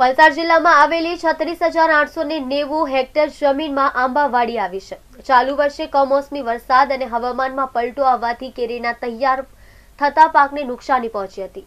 વલસાડ જિલ્લામાં આવેલી છત્રીસ હજાર આઠસો ને નેવું હેક્ટર જમીનમાં આંબાવાડી આવી છે. ચાલુ વર્ષે કમોસમી વરસાદ અને હવામાનમાં પલટો આવવાથી કેરીના તૈયાર થતા પાકને નુકસાની પહોંચી હતી.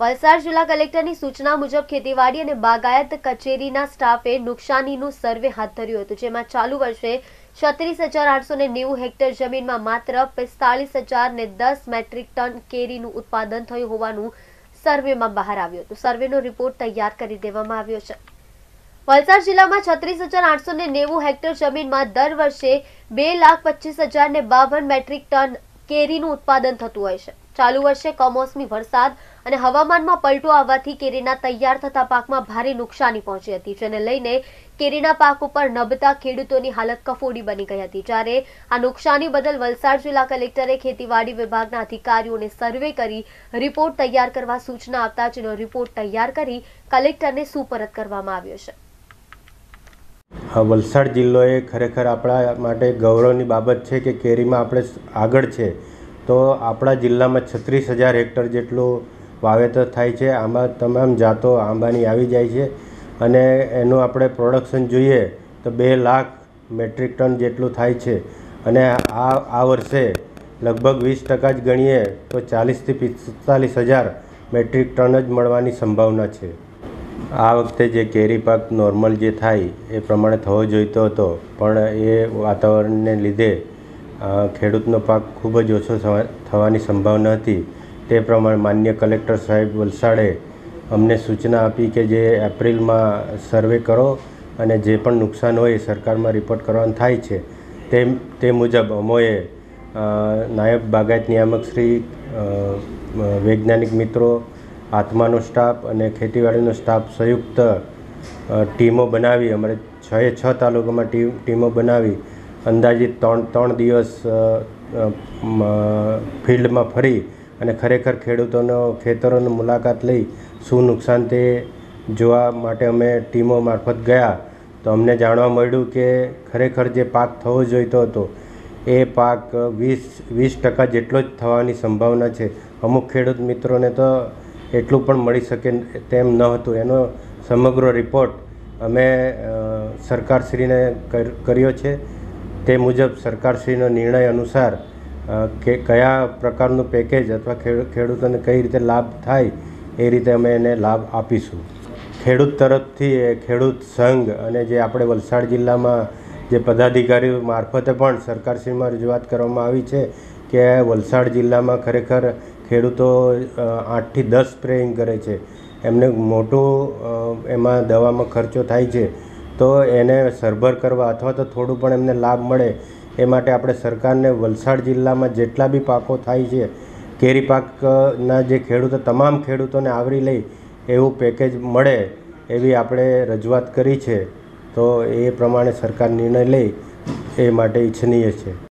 વલસાડ જિલ્લા કલેક્ટરની સૂચના મુજબ ખેતીવાડી અને બાગાયત કચેરીના સ્ટાફે નુકસાનીનું સર્વે હાથ ધર્યું હતું, જેમાં ચાલુ વર્ષે છત્રીસ હજાર આઠસો ને નેવું હેક્ટર જમીનમાં માત્ર પિસ્તાળીસ હજાર ને દસ મેટ્રિક ટન કેરીનું ઉત્પાદન થયું હોવાનું સર્વેમાં બહાર આવ્યું હતું. સર્વેનો રિપોર્ટ તૈયાર કરી દેવામાં આવ્યો છે. વલસાડ જિલ્લામાં છત્રીસ હજાર આઠસો ને નેવું હેક્ટર જમીનમાં દર વર્ષે બે લાખ પચીસ હજાર ને બાવન મેટ્રિક ટન કેરીનું ઉત્પાદન થતું હોય છે. ચાલુ વર્ષે કમોસમી વરસાદ અને હવામાનમાં પલટો આવવાથી કેરીના તૈયાર થતા પાકમાં ભારે નુકસાની પહોંચી હતી, જેને લઈને કેરીના પાક ઉપર નબતા ખેડૂતોની હાલત કફોડી બની ગઈ હતી. જ્યારે આ નુકસાની બદલ વલસાડ જિલ્લા કલેક્ટરે ખેતીવાડી વિભાગના અધિકારીઓને સર્વે કરી રિપોર્ટ તૈયાર કરવા સૂચના આપતા જેનો રિપોર્ટ તૈયાર કરી કલેક્ટરને સુપરત કરવામાં આવ્યો છે. વલસાડ જિલ્લો એ ખરેખર આપણા માટે ગૌરવની બાબત છે કે કેરીમાં આપણે આગળ છે. તો આપણા જિલ્લામાં છત્રીસ હજાર હેક્ટર જેટલું વાવેતર થાય છે. આમાં તમામ જાતો આંબાની આવી જાય છે અને એનું આપણે પ્રોડક્શન જોઈએ તો બે લાખ મેટ્રિક ટન જેટલું થાય છે અને આ આ વર્ષે લગભગ વીસ ટકા જ ગણીએ તો ચાલીસથી પિસ્તાલીસ હજાર મેટ્રિક ટન જ મળવાની સંભાવના છે. આ વખતે જે કેરી પાક નોર્મલ જે થાય એ પ્રમાણે થવો જોઈતો હતો પણ એ વાતાવરણને લીધે ખેડૂતનો પાક ખૂબ જ ઓછો થવાની સંભાવના હતી. તે પ્રમાણે માન્ય કલેક્ટર સાહેબ વલસાડે અમને સૂચના આપી કે જે એપ્રિલમાં સર્વે કરો અને જે પણ નુકસાન હોય એ સરકારમાં રિપોર્ટ કરવાનું થાય છે. તે તે મુજબ અમોએ નાયબ બાગાયત નિયામક શ્રી વૈજ્ઞાનિક મિત્રો, આત્માનો સ્ટાફ અને ખેતીવાડીનો સ્ટાફ સંયુક્ત ટીમો બનાવી, અમારે છ એ છ તાલુકામાં ટીમો બનાવી અંદાજિત ત્રણ ત્રણ દિવસ ફિલ્ડમાં ફરી અને ખરેખર ખેડૂતોનો, ખેતરોની મુલાકાત લઈ શું નુકસાન તે જોવા માટે અમે ટીમો મારફત ગયા. તો અમને જાણવા મળ્યું કે ખરેખર જે પાક થવો જોઈતો હતો, એ પાક વીસ વીસ ટકા જેટલો જ થવાની સંભાવના છે. અમુક ખેડૂત મિત્રોને તો એટલું પણ મળી શકે તેમ ન હતું. એનો સમગ્ર રિપોર્ટ અમે સરકારશ્રીને કર- કર્યો છે. તે મુજબ સરકારશ્રીનો નિર્ણય અનુસાર કે કયા પ્રકારનું પેકેજ અથવા ખેડૂતોને કઈ રીતે લાભ થાય, એ રીતે અમે એને લાભ આપીશું. ખેડૂત તરફથી ખેડૂત સંઘ અને જે આપણે વલસાડ જિલ્લામાં જે પદાધિકારીઓ મારફતે પણ સરકારશ્રીમાં રજૂઆત કરવામાં આવી છે કે વલસાડ જિલ્લામાં ખરેખર ખેડૂતો આઠથી દસ સ્પ્રેઇંગ કરે છે. એમને મોટો એમાં દવામાં ખર્ચો થાય છે. તો એને સરભર કરવા અથવા તો થોડું પણ એમને લાભ મળે એ માટે આપણે સરકારને વલસાડ જિલ્લામાં જેટલા બી પાકો થાય છે, કેરી પાકના જે ખેડૂતો, તમામ ખેડૂતોને આવરી લઈ એવું પેકેજ મળે એવી આપણે રજૂઆત કરી છે. તો એ પ્રમાણે સરકાર નિર્ણય લે એ માટે ઈચ્છનીય છે.